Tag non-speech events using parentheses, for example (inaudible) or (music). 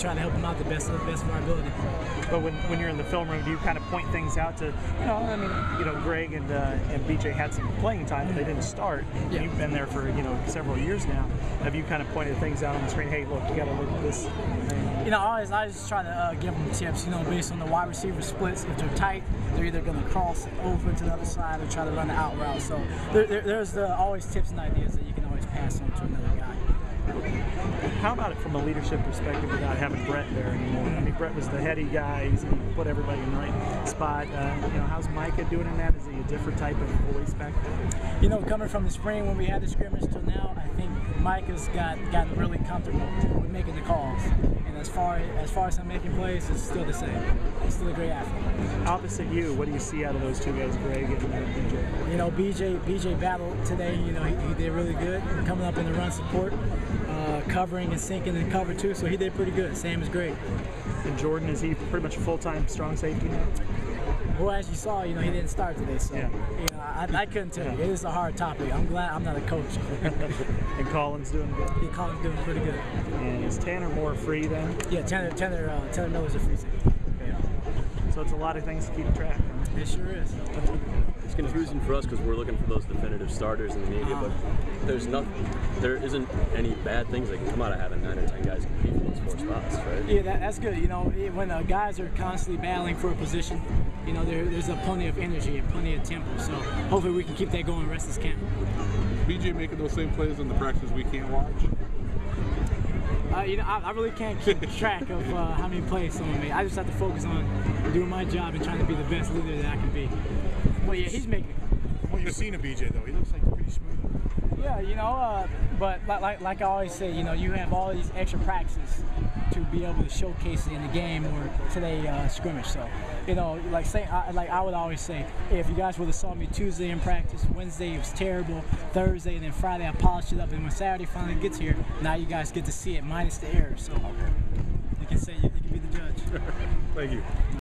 try to help them out the best of the best of our ability. But when, when you're in the film room, do you kind of point things out to, you know, I mean, you know, Greg and uh, and BJ had some playing time, but they didn't start. Yeah. You've been there for you know several years now. Have you kind of pointed things out on the screen? Hey, look, you got to look at this. You know, I always, I just try to uh, give them tips, you know, based on the wide receiver splits. If they're tight, they're either going to cross over to the other side or try to run the out route. So there, there, there's the, always tips and ideas that you can always pass on to another guy. How about it from a leadership perspective without having Brett there anymore? I mean, Brett was the heady guy. He's he put everybody in the right spot. Uh, you know, how's Micah doing in that? Is he a different type of voice back there? You know, coming from the spring when we had the scrimmage till now, I think Mike has got gotten really comfortable with making the calls. And as far as far as him making plays, it's still the same. He's still a great athlete. Opposite you, what do you see out of those two guys, Greg and uh, BJ? You know, BJ BJ battled today. You know, he, he did really good coming up in the run support, covering and sinking in cover two. So he did pretty good. Sam is great. And Jordan, is he pretty much a full-time strong safety now? Well, as you saw, you know, he didn't start today, so Yeah. you know, I, I couldn't tell you. It is a hard topic. I'm glad I'm not a coach. (laughs) And Colin's doing good. he called him doing pretty good. And is Tanner more free then? Yeah, Tanner Tanner uh, Tanner Miller's a free safety. So it's a lot of things to keep track. of. It sure is. It's confusing for us because we're looking for those definitive starters in the media, but there's nothing, there isn't any bad things that can come out of having nine or ten guys compete for those four spots, right? Yeah, that, that's good. You know, it- when uh, guys are constantly battling for a position, you know, there, there's a plenty of energy and plenty of tempo. So hopefully we can keep that going the rest of this camp. BJ making those same plays in the practices we can't watch. Uh, you know, I, I really can't keep (laughs) track of uh, how many plays someone made. I just have to focus on doing my job and trying to be the best leader that I can be. Well, yeah, he's making. From what you've seen of BJ though, he looks like pretty smooth. Yeah, you know, uh, but like, like I always say, you know, you have all these extra practices to be able to showcase it in the game or today uh, scrimmage. So, you know, like say, I, like I would always say, if you guys would have saw me Tuesday in practice, Wednesday it was terrible, Thursday and then Friday I polished it up, and when Saturday finally gets here, now you guys get to see it minus the errors. So you can say you, you can be the judge. (laughs) Thank you.